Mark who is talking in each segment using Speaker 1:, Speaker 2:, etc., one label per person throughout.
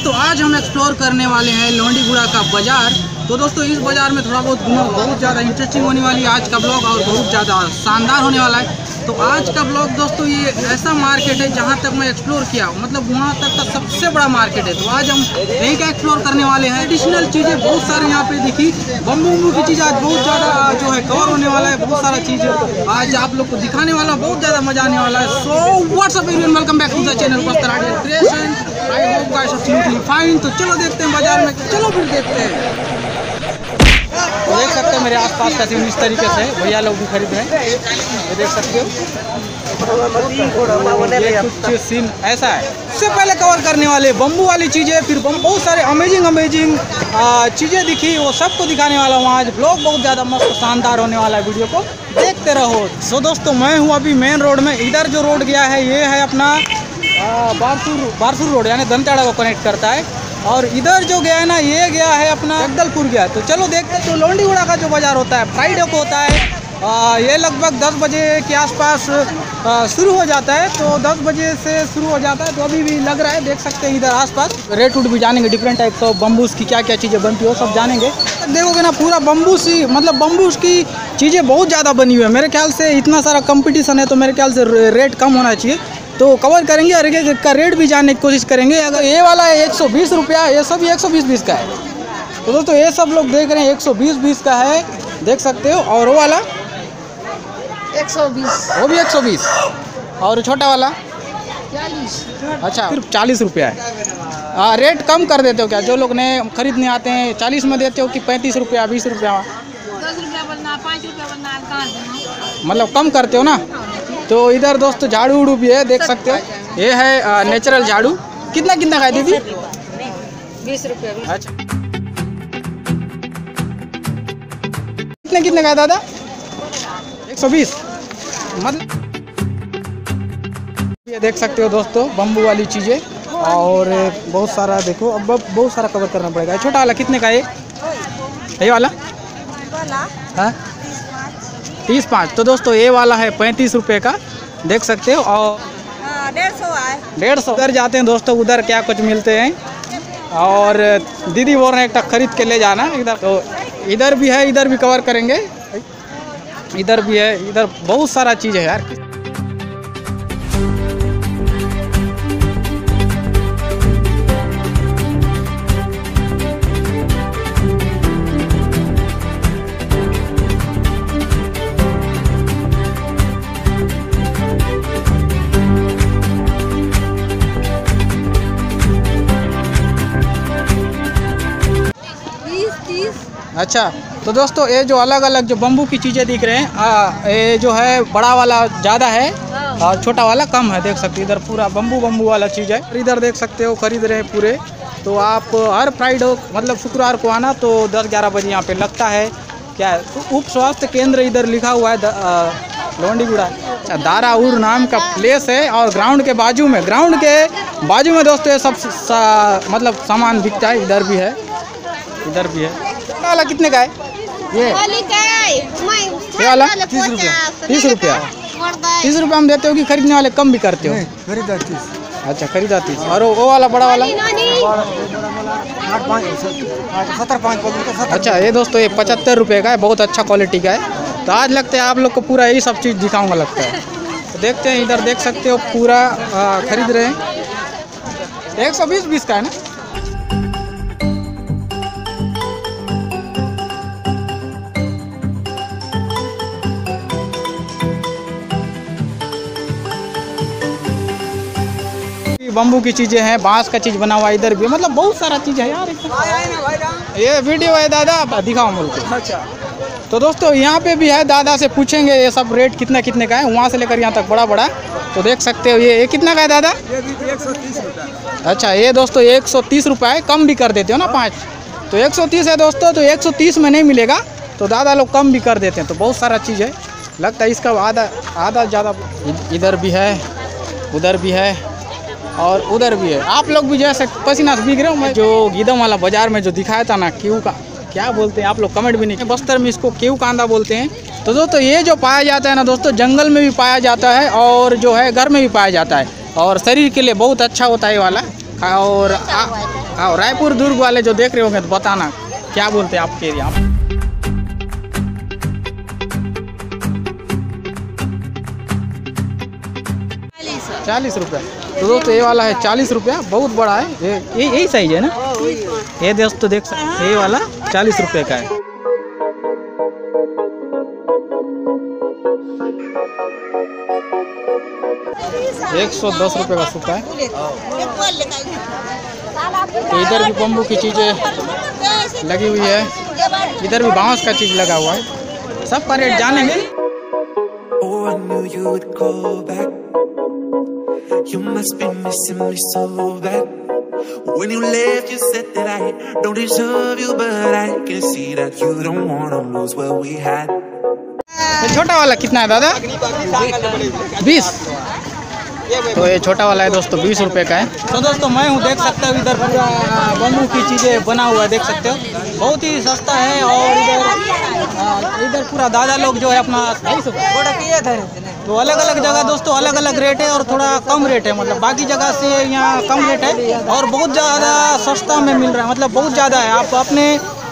Speaker 1: दोस्तों, आज हम एक्सप्लोर करने वाले हैं लोंडीगुड़ा का बाज़ार। तो दोस्तों, इस बाज़ार में थोड़ा बहुत बहुत ज़्यादा इंटरेस्टिंग होने वाली है आज का ब्लॉग और बहुत ज़्यादा शानदार होने वाला है। तो आज का ब्लॉग दोस्तों ये ऐसा मार्केट है जहाँ तक मैं एक्सप्लोर किया मतलब वहाँ तक का सबसे बड़ा मार्केट है। तो आज हम यहीं का एक्सप्लोर करने वाले हैं। एडिशनल चीज़ें बहुत सारे यहाँ पे दिखी। बम्बू उम्बू की चीज़ आज बहुत ज़्यादा जो है कवर होने वाला है। बहुत सारा चीज़ आज आप लोग को दिखाने वाला, बहुत ज़्यादा मज़ा आने वाला है। So what's up welcome back to the channel I hope guys fine तो चलो देखते हैं बाज़ार में। चलो फिर देखते हैं। तो देख सकते हैं मेरे आसपास का सीन इस तरीके से। भैया लोग भी खरीद रहे हैं। ये देख सकते हो। कुछ सीन ऐसा है। सबसे पहले कवर करने वाले बम्बू वाली चीज़ें, फिर बहुत सारे अमेजिंग अमेजिंग चीज़ें दिखी। वो सबको दिखाने वाला हूँ आज। ब्लॉग बहुत ज़्यादा मस्त, शानदार होने वाला है वीडियो को। देखते रहो। सो दोस्तों, मैं हूँ अभी मेन रोड में। इधर जो रोड गया है, ये है अपना बारसूर बारसूर रोड यानी दंतेड़ा को कनेक्ट करता है। और इधर जो गया है ना ये गया है अपना जगदलपुर गया। तो चलो देखते हैं तो लोंडीगुड़ा का जो बाज़ार होता है फ्राइडे को होता है आ, ये लगभग 10 बजे के आसपास शुरू हो जाता है। तो 10 बजे से शुरू हो जाता है तो अभी भी लग रहा है देख सकते हैं इधर आसपास। रेट उट भी जानेंगे डिफरेंट टाइप्स ऑफ़ बम्बूस की क्या क्या चीज़ें बनती है सब जानेंगे। देखोगे ना पूरा बम्बूस ही मतलब बम्बूस की चीज़ें बहुत ज़्यादा बनी हुई है। मेरे ख्याल से इतना सारा कंपटीशन है तो मेरे ख्याल से रेट कम होना चाहिए। तो कवर करेंगे और एक का रेट भी जानने की कोशिश करेंगे। अगर ये वाला है एक सौ बीस रुपया ये सब एक सौ बीस बीस का है। तो दोस्तों ये सब लोग देख रहे हैं एक सौ बीस बीस का है। देख सकते हो और वो वाला?
Speaker 2: एक सौ बीस।
Speaker 1: वो भी एक सौ बीस। और छोटा वाला?
Speaker 2: चालीस।
Speaker 1: अच्छा सिर्फ़ चालीस रुपया है। हाँ रेट कम कर देते हो क्या? जो लोग नए खरीदने आते हैं चालीस में देते हो कि पैंतीस रुपया बीस रुपया? मतलब कम करते हो ना? तो इधर दोस्तों झाड़ू उड़ू भी है देख सकते हो। ये है नेचुरल झाड़ू। कितना कितना का दीदी
Speaker 2: बीस रुपया
Speaker 1: अच्छा। कितने कितने का दादा? एक सौ बीस। मतलब ये देख सकते हो दोस्तों बम्बू वाली चीज़ें। और बहुत सारा देखो अब बहुत सारा कवर करना पड़ेगा। छोटा वाला कितने का है? ये? ये वाला? हाँ? तीस पाँच। तो दोस्तों ये वाला है पैंतीस रुपये का। देख सकते हो और
Speaker 2: डेढ़ सौ
Speaker 1: डेढ़ सौ। उधर जाते हैं दोस्तों उधर क्या कुछ मिलते हैं। और दीदी बोल रहे हैं एक खरीद के ले जाना इधर। तो इधर भी है इधर भी कवर करेंगे। इधर भी है इधर बहुत सारा चीज़ है यार। अच्छा तो दोस्तों ये जो अलग अलग जो बम्बू की चीज़ें दिख रहे हैं आ, ये जो है बड़ा वाला ज़्यादा है और छोटा वाला कम है देख सकते हो इधर पूरा बम्बू बम्बू वाला चीज़ है। इधर देख सकते हो खरीद रहे हैं पूरे। तो आप हर फ्राइडे मतलब शुक्रवार को आना तो दस ग्यारह बजे यहाँ पे लगता है। क्या है? तो उप स्वास्थ्य केंद्र इधर लिखा हुआ है लोंडीगुड़ा अच्छा दाराउर नाम का प्लेस है और ग्राउंड के बाजू में ग्राउंड के बाजू में दोस्तों ये सब सा, मतलब सामान बिकता है इधर भी है। इधर भी है। वाला कितने का है? ये। ये वाला तीस रुपया। तीस रुपया। तीस रुपया हम देते हो कि खरीदने वाले कम भी करते हो?
Speaker 3: खरीदा तीस।
Speaker 1: अच्छा खरीदा तीस। और वो वाला बड़ा वाला? अच्छा ये दोस्तों ये पचहत्तर रुपये का है बहुत अच्छा क्वालिटी का है। तो आज लगता है आप लोग को पूरा यही सब चीज़ दिखाऊँगा लगता है। तो देखते हैं इधर देख सकते हो पूरा खरीद रहे हैं। एक सौ बीस बीस का है ना? बम्बू की चीज़ें हैं बाँस का चीज़ बना हुआ इधर भी मतलब बहुत सारा चीज़ है यार। ये वीडियो है दादा दिखाओ बोल के
Speaker 3: अच्छा।
Speaker 1: तो दोस्तों यहाँ पे भी है दादा से पूछेंगे ये सब रेट कितना कितने का है। वहाँ से लेकर यहाँ तक बड़ा बड़ा। तो देख सकते हो ये ये कितना का है दादा?
Speaker 3: ये भी एक सौ तीस
Speaker 1: अच्छा ये दोस्तों एक सौ तीस रुपये है कम भी कर देते हो ना पाँच। तो एक सौ तीस है दोस्तों तो एक सौ तीस में नहीं मिलेगा। तो दादा लोग कम भी कर देते हैं तो बहुत सारा चीज़ है। लगता है इसका आधा आधा ज़्यादा इधर भी है उधर भी है। और उधर भी है। आप लोग भी जैसे पसीना से भीग रहे हो, मैं जो गीदम वाला बाज़ार में जो दिखाया था ना, क्यों का क्या बोलते हैं? आप लोग कमेंट भी नहीं बस्तर में इसको केव कांदा बोलते हैं? तो दोस्तों, ये जो पाया जाता है ना दोस्तों, जंगल में भी पाया जाता है और जो है घर में भी पाया जाता है। और शरीर के लिए बहुत अच्छा होता है ये वाला। और रायपुर दुर्ग वाले जो देख रहे होंगे तो बताना, क्या बोलते हैं आपके एरिया चालीस रुपया तो दोस्तों ये वाला है चालीस रुपया बहुत बड़ा है। ये यही साइज़ है ना? ये दोस्तों देख सकते ये वाला चालीस रुपये का है। एक सौ दस रुपये का सूखा है। तो इधर भी बम्बू की चीज़ें लगी हुई है। इधर भी बाँस का चीज़ लगा हुआ है। सबका रेट जानेंगे।
Speaker 4: Oh, you must be missing me so bad. When you left, you said that I don't deserve you, but I can see that you don't wanna lose what we had.
Speaker 1: ये छोटा वाला कितना है दादा बीस तो ये छोटा वाला है दोस्तों बीस रुपए का है तो दोस्तों मैं हूँ देख सकते हो इधर पूरा बम्बू की चीज़ें बना हुआ है देख सकते हो बहुत ही सस्ता है और इधर इधर पूरा दादा लोग जो है अपना ढाई सौ तो अलग अलग जगह दोस्तों अलग अलग रेट है और थोड़ा कम रेट है मतलब बाकी जगह से यहाँ कम रेट है और बहुत ज़्यादा सस्ता में मिल रहा है मतलब बहुत ज़्यादा है। आप अपने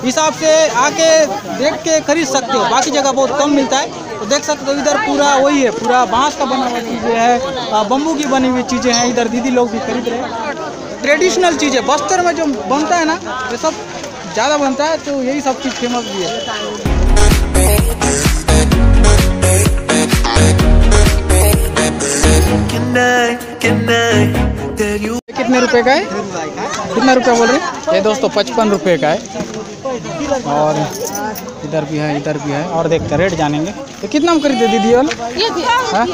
Speaker 1: हिसाब से आके देख के खरीद सकते हो, बाकी जगह बहुत कम मिलता है। तो देख सकते हो, इधर पूरा वही है, पूरा बाँस का बना हुआ चीज़ें है बम्बू की बनी हुई चीज़ें हैं, इधर दीदी लोग भी खरीद रहे हैं। ट्रेडिशनल चीज़ें, बस्तर में जो बनता है ना, ये सब ज़्यादा बनता है तो यही सब चीज़ फ़ेमस भी है। कितने रुपए का है? कितना रुपया बोल रहे हैं? ये दोस्तों पचपन रुपए का है। और इधर भी है इधर भी है। और देखते हैं रेट जानेंगे। तो कितना हम खरीदे दीदी वाला? हाँ?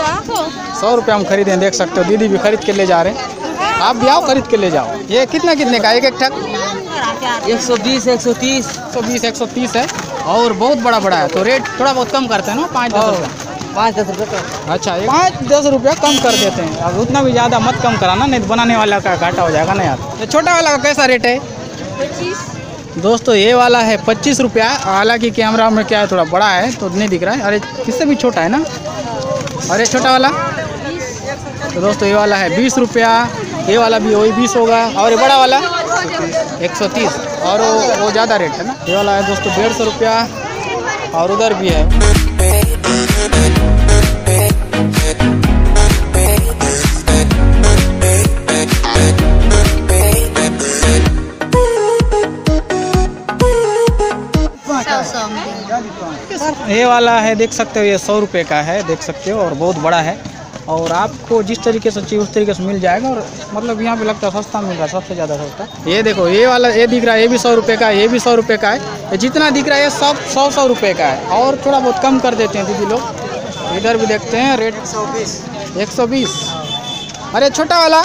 Speaker 1: सौ रुपये हम खरीदे देख सकते हो। दीदी भी खरीद के ले जा रहे हैं। आप भी आओ खरीद के ले जाओ। ये कितना कितने का एक एक ठक
Speaker 3: एक सौ बीस एक सौ तीस।
Speaker 1: सौ बीस एक सौ तीस है। और बहुत बड़ा बड़ा है। तो रेट थोड़ा बहुत कम करते हैं ना पाँच दस रुपये।
Speaker 3: पाँच दस रुपये
Speaker 1: अच्छा ये पाँच दस रुपया कम कर देते हैं। अब उतना भी ज़्यादा मत कम कराना नहीं तो बनाने वाला का घाटा हो जाएगा ना यार। ये छोटा वाला का कैसा रेट है? दोस्तों ये वाला है पच्चीस रुपया। हालाँकि कैमरा में क्या है थोड़ा बड़ा है तो नहीं दिख रहा है। अरे किससे भी छोटा है ना? अरे छोटा वाला? तो दोस्तों ये वाला है बीस रुपया। ये वाला भी वही बीस होगा। और ये बड़ा वाला? एक सौ तीस। और वो वो ज़्यादा रेट है ना? ये वाला है दोस्तों डेढ़ सौ रुपया। और उधर भी है। ये वाला है, देख सकते हो, ये सौ रुपये का है, देख सकते हो, और बहुत बड़ा है। और आपको जिस तरीके से चाहिए, उस तरीके से मिल जाएगा, और मतलब यहाँ पे लगता है सस्ता मिल रहा है, सबसे ज़्यादा सस्ता। ये देखो, ये वाला, ये दिख रहा है, ये भी सौ रुपये का है, ये भी सौ रुपये का है। जितना दिख रहा है सब सौ सौ रुपये का है। और थोड़ा बहुत कम कर देते हैं दीदी लोग। इधर भी देखते हैं रेट एक सौ बीस। अरे छोटा वाला।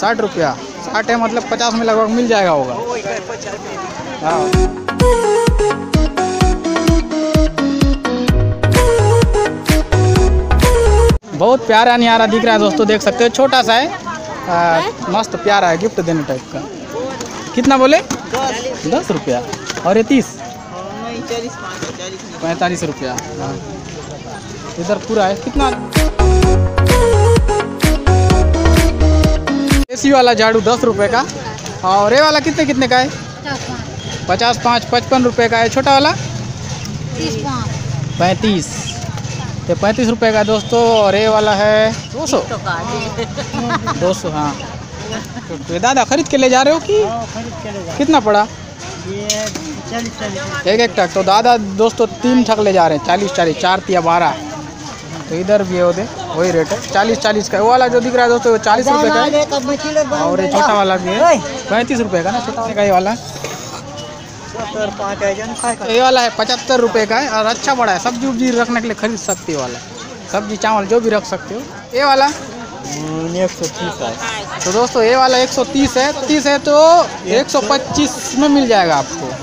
Speaker 1: साठ। रुपया। साठ है मतलब पचास में लगभग मिल जाएगा होगा। हाँ बहुत प्यारा नियारा दिख रहा है दोस्तों देख सकते हो छोटा सा है। आ, मस्त प्यारा है गिफ्ट देने टाइप का। कितना बोले? दस रुपया। और ये तीस? पैंतालीस रुपया हाँ। इधर पूरा है कितना? एसी वाला झाड़ू दस रुपये का और ये वाला कितने कितने का है? पचास पाँच पचपन रुपये का है छोटा वाला? पैंतीस। ये पैंतीस रुपये का दोस्तों और ये वाला है दो सौ। दो सौ हाँ। तो दादा खरीद के ले जा रहे हो कि? कितना पड़ा? एक एक टक तो दादा दोस्तों तीन ठक ले जा रहे हैं। चालीस चालीस चार तिया बारह। तो इधर भी है वो वही रेट है। चालीस चालीस का। वो वाला जो दिख रहा है दोस्तों वो चालीस रुपये का है। और ये छोटा वाला भी है। पैंतीस रुपये का ना छोटा का ये वाला। ये वाला है पचहत्तर रुपये का है। और अच्छा बड़ा है सब्ज़ी उब्जी रखने के लिए खरीद सकते हो वाला। सब्ज़ी चावल जो भी रख सकते हो। ये वाला।
Speaker 3: एक सौ तीस है।
Speaker 1: तो दोस्तों ये वाला 130 है। तीस है तो 125 में मिल जाएगा आपको।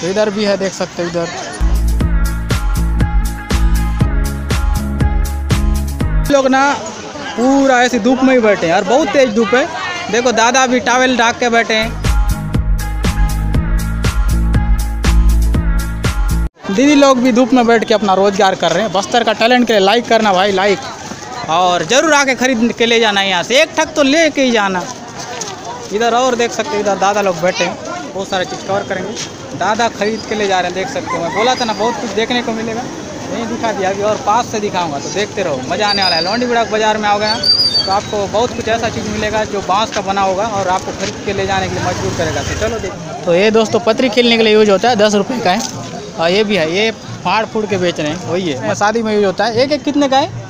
Speaker 1: तो इधर भी है, देख सकते हो इधर। लोग ना पूरा ऐसी धूप में ही बैठे हैं और बहुत तेज धूप है। देखो दादा भी टावल ढाक के बैठे हैं। दीदी लोग भी धूप में बैठ के अपना रोज़गार कर रहे हैं। बस्तर का टैलेंट के लिए लाइक करना भाई लाइक और ज़रूर आके खरीद के ले जाना यहाँ से। एक ठक तो ले के ही जाना। इधर और देख सकते इधर दादा लोग बैठे हैं। बहुत सारे चीज़ कवर करेंगे। दादा खरीद के ले जा रहे हैं देख सकते हो। मैं बोला था ना बहुत कुछ देखने को मिलेगा। नहीं दिखा दिया अभी और पास से दिखाऊँगा तो देखते रहो। मज़ा आने वाला है। लौंडी बिड़ा बाज़ार में आओगे ना तो आपको बहुत कुछ ऐसा चीज़ मिलेगा जो बाँस का बना होगा और आपको खरीद के ले जाने के लिए मजबूर करेगा। तो चलो देख तो ये दोस्तों पत्री खेलने के लिए यूज़ होता है दस रुपये का है। और ये भी है ये फाड़ फूड़ के बेच रहे हैं वही है। शादी में यूज़ होता है। एक एक कितने का है?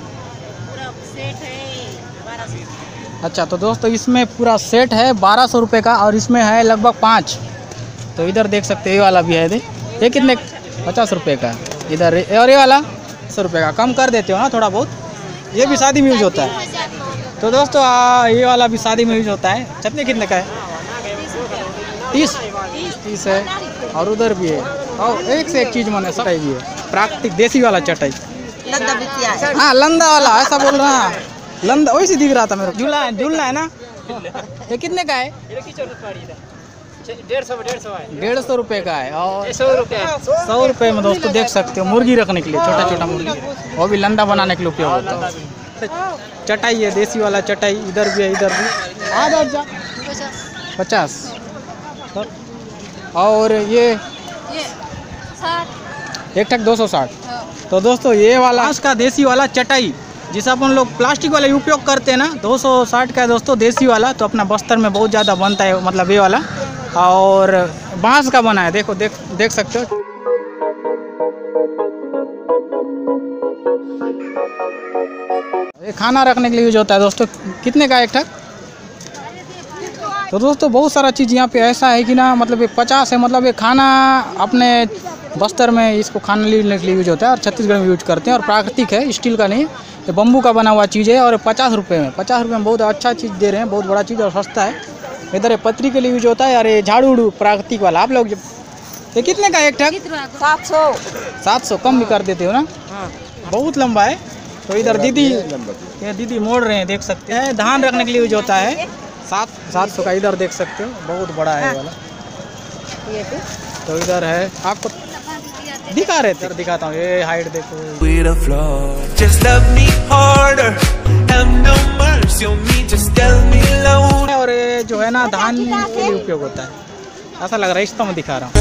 Speaker 1: अच्छा तो दोस्तों इसमें पूरा सेट है बारह सौ रुपये का और इसमें है लगभग पाँच। तो इधर देख सकते हैं ये वाला भी है दे ये कितने पचास रुपये का इधर और ये वाला सौ रुपये का। कम कर देते हो ना थोड़ा बहुत। ये भी शादी में यूज़ होता है। तो दोस्तों आ, ये वाला भी शादी में यूज़ होता है। चटनी कितने का है? तीस। तीस है। और उधर भी है। और एक से एक चीज़ मैंने चटाई भी है। प्राकृतिक देसी वाला चटाई। हाँ। लंदा वाला ऐसा बोल रहा है। लंदा वैसे दिख रहा था मेरा झूला है झूलना है ना? ये कितने का है? डेढ़ सौ रुपये का है और
Speaker 3: सौ रुपये
Speaker 1: सौ रुपये में दोस्तों देख सकते हो मुर्गी रखने के लिए छोटा छोटा मुर्गी वो भी लंदा बनाने के लिए उपयोग होता है। चटाई है देसी वाला चटाई इधर भी है इधर भी। आ जा पचास। और ये? एक ठक दो सौ साठ। तो दोस्तों ये वाला बाँस का देसी वाला चटाई जिसे अपन लोग प्लास्टिक वाले उपयोग करते हैं ना दो सौ साठ का है दोस्तों देसी वाला तो अपना बस्तर में बहुत ज़्यादा बनता है मतलब ये वाला। और बाँस का बना है। देखो, देख देख सकते हो। ये खाना रखने के लिए यूज़ होता है दोस्तों। कितने का एक ठक? तो दोस्तों, बहुत सारा चीज़ यहाँ पे ऐसा है कि ना मतलब ये पचास है मतलब ये खाना अपने बस्तर में इसको खाना लेने के लिए यूज़ होता है और छत्तीसगढ़ में यूज़ करते हैं और प्राकृतिक है, स्टील का नहीं। ये बम्बू का बना हुआ चीज़ है और पचास रुपये में, पचास रुपये में बहुत अच्छा चीज़ दे रहे हैं, बहुत बड़ा चीज़ और सस्ता है। इधर पत्री के लिए यूज़ होता है और ये झाड़ू उड़ू प्राकृतिक वाला आप लोग जब ये कितने का एक ठक
Speaker 2: सात सौ।
Speaker 1: सात सौ कम भी कर देते हो ना? बहुत लंबा है। तो इधर दीदी ये दीदी मोड़ रहे हैं देख सकते हैं। धान रखने के लिए यूज़ होता है सात सात सौ का इधर देख सकते हो। बहुत बड़ा है वाला। तो इधर है। आपको दिखा रहे थे? दिखाता हूँ। ये हाइट देखो। और जो है ना धान के लिए उपयोग होता है। ऐसा लग रहा है इस तो मैं दिखा रहा हूँ।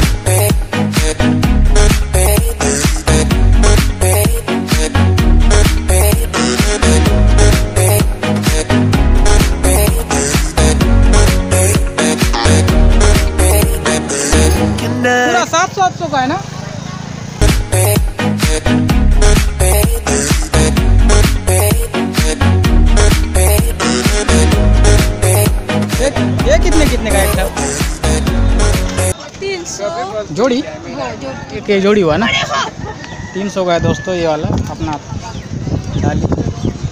Speaker 1: साफ़ साफ़ सुखा है ना? कितने कितने का एक
Speaker 2: सौ।
Speaker 1: जोड़ी? एक जोड़ी हुआ ना? तीन सौ का है दोस्तों ये वाला अपना डाली।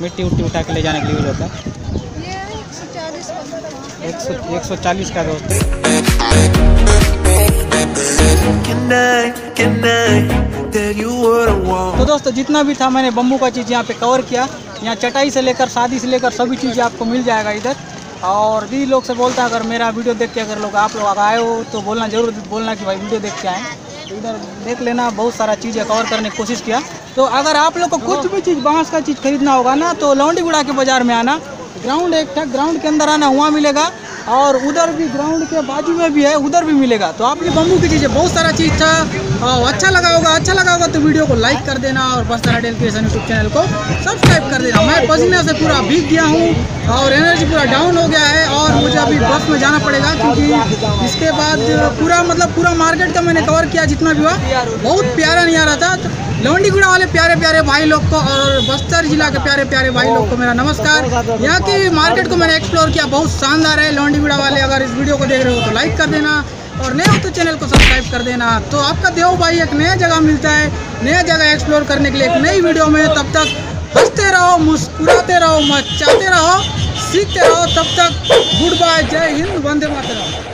Speaker 1: मिट्टी उट्टी उठा के ले जाने के लिए यूज़ होता है।
Speaker 2: एक सौ चालीस
Speaker 1: एक सौ चालीस का दोस्तों? तो दोस्तों जितना भी था मैंने बम्बू का चीज़ यहाँ पे कवर किया। यहाँ चटाई से लेकर शादी से लेकर सभी चीज़ें आपको मिल जाएगा इधर। और भी लोग से बोलता है, अगर मेरा वीडियो देख के अगर लोग, आप लोग आए हो तो बोलना ज़रूर, बोलना कि भाई वीडियो देख के आए। तो इधर देख लेना, बहुत सारा चीज़ें कवर करने की कोशिश किया। तो अगर आप लोग को कुछ भी चीज़, बाँस का चीज़ खरीदना होगा ना तो लौंडी के बाज़ार में आना। ग्राउंड एक था ग्राउंड के अंदर आना हुआ मिलेगा। और उधर भी ग्राउंड के बाजू में भी है, उधर भी मिलेगा। तो आपने बम्बू की चीज़ें बहुत सारा चीज़ था। और अच्छा लगा होगा अच्छा लगा होगा तो वीडियो को लाइक कर देना और बस Tara Dale creation YouTube channel को सब्सक्राइब कर देना। मैं पसीने से पूरा भीग गया हूँ और एनर्जी पूरा डाउन हो गया है और मुझे अभी बस में जाना पड़ेगा क्योंकि इसके बाद पूरा मतलब पूरा मार्केट का मैंने कवर किया जितना भी हुआ। बहुत प्यारा नहीं आ रहा था। तो लौंडीगुड़ा वाले प्यारे प्यारे भाई लोग को और बस्तर जिला के प्यारे प्यारे भाई लोग को मेरा नमस्कार। यहाँ की मार्केट को मैंने एक्सप्लोर किया, बहुत शानदार है लौंडीगुड़ा वाले। अगर इस वीडियो को देख रहे हो तो लाइक कर देना और नए हो तो चैनल को सब्सक्राइब कर देना। तो आपका देव भाई एक नया जगह मिलता है, नया जगह एक्सप्लोर करने के लिए एक नई वीडियो में। तब तक हँसते रहो, मुस्कुराते रहो, मचाते रहो, सीखते रहो। तब तक गुड बाय जय हिंद, वंदे मातरम।